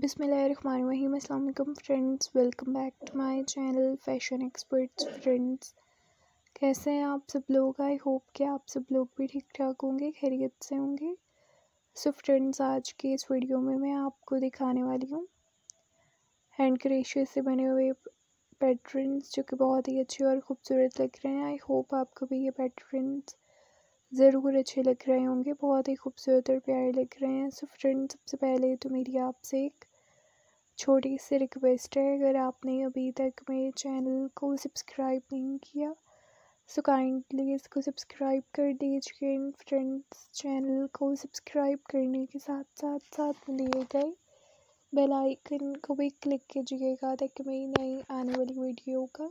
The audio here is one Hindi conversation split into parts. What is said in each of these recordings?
बिसमीम अल्लाम friends, welcome back to my channel fashion experts. Friends, कैसे हैं आप सब लोग? आई होप कि आप सब लोग भी ठीक ठाक होंगे, खैरियत से होंगे। सो so फ्रेंड्स, आज के इस वीडियो में मैं आपको दिखाने वाली हूँ हैंड क्रेशे से बने हुए पैटर्न्स, जो कि बहुत ही अच्छे और ख़ूबसूरत लग रहे हैं। आई होप आपको भी ये पैटर्न्स ज़रूर अच्छे लग रहे होंगे, बहुत ही खूबसूरत और प्यारे लग रहे हैं। सो फ्रेंड सबसे पहले तो मेरी आपसे एक छोटी सी रिक्वेस्ट है, अगर आपने अभी तक मेरे चैनल को सब्सक्राइब नहीं किया सो काइंडली इसको सब्सक्राइब कर दीजिए, इन फ्रेंड्स चैनल को सब्सक्राइब करने के साथ साथ साथ में दिए गए बेल आइकन को भी क्लिक कीजिएगा, ताकि मेरी नई आने वाली वीडियो का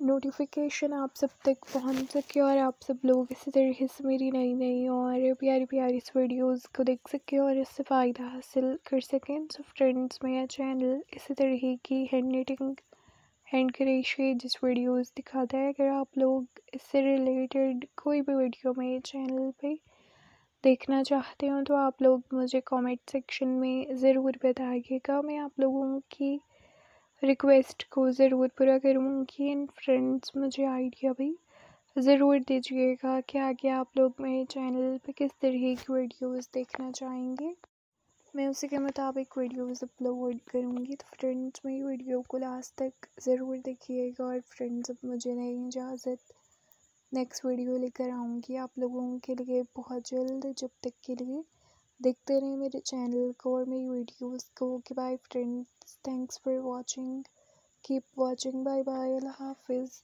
नोटिफिकेशन आप सब तक पहुँच सके और आप सब लोग इसी तरीके से मेरी नई नई और प्यारी प्यारी इस वीडियोस को देख सकें और इससे फ़ायदा हासिल कर सकें। सो फ्रेंड्स मेरा चैनल इसी तरीके की हैंड नीटिंग हैंड क्रेशे जिस वीडियोस दिखाता है, अगर आप लोग इससे रिलेटेड कोई भी वीडियो मेरे चैनल पे देखना चाहते हो तो आप लोग मुझे कमेंट सेक्शन में ज़रूर बताइएगा। मैं आप लोगों की रिक्वेस्ट को ज़रूर पूरा करूँगी एंड फ्रेंड्स मुझे आइडिया भी ज़रूर दीजिएगा कि आगे आप लोग मेरे चैनल पे किस तरह की वीडियोस देखना चाहेंगे। मैं उसी के मुताबिक वीडियोस अपलोड करूँगी तो फ्रेंड्स मेरी वीडियो को लास्ट तक ज़रूर देखिएगा और फ्रेंड्स अब मुझे नई इजाज़त नेक्स्ट वीडियो लेकर आऊँगी आप लोगों के लिए बहुत जल्द, जब तक के लिए। देखते रहें मेरे चैनल को और मेरी वीडियोस को। कि bye friends thanks for watching keep watching bye bye अल्लाह हाफिज़